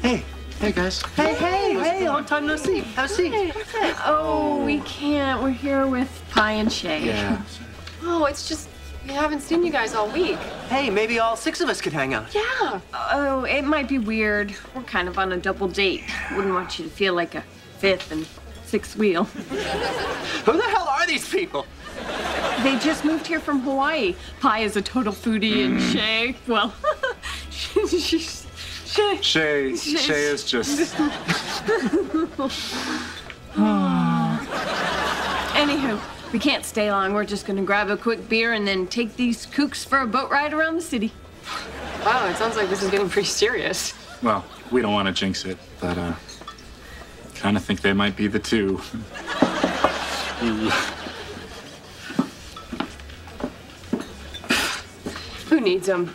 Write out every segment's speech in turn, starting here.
Hey, hey guys. Hey, hey, hey, long time no see. Have a seat. Oh, we can't. We're here with Pie and Shay. Yeah. Oh, it's just we haven't seen you guys all week. Hey, maybe all six of us could hang out. Yeah. Oh, it might be weird. We're kind of on a double date. Wouldn't want you to feel like a fifth and sixth wheel. Who the hell are these people? They just moved here from Hawaii. Pie is a total foodie, and mm. Shay, well, she's. Shay. Shay, Shay is just. Anywho, we can't stay long. We're just gonna grab a quick beer and then take these kooks for a boat ride around the city. Wow, it sounds like this is getting pretty serious. Well, we don't want to jinx it, but uh, kind of think they might be the two. Who needs them?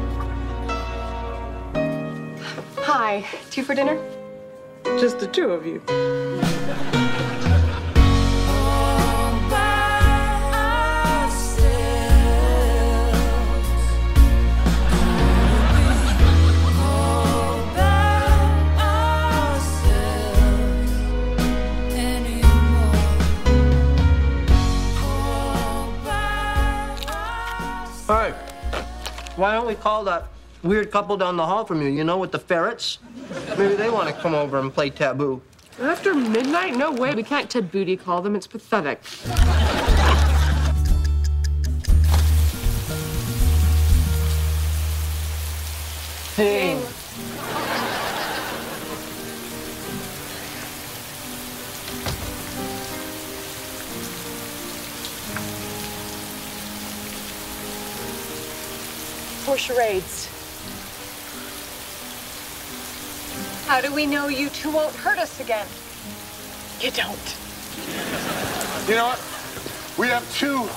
Hi. Two for dinner? Just the two of you. All by ourselves. All by ourselves anymore. All by ourselves. Hey, why don't we call that weird couple down the hall from you, you know, with the ferrets? Maybe they want to come over and play taboo. After midnight? No way. We can't Ted Booty call them. It's pathetic. Hey. For charades. How do we know you two won't hurt us again? You don't. You know what? We have two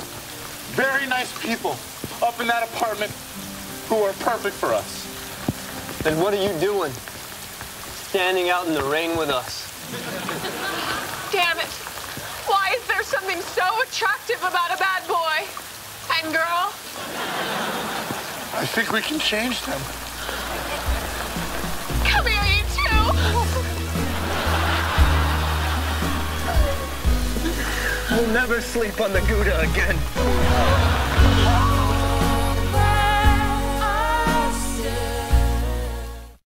very nice people up in that apartment who are perfect for us. Then what are you doing? Standing out in the rain with us. Damn it. Why is there something so attractive about a bad boy? And girl? I think we can change them. We'll never sleep on the Gouda again.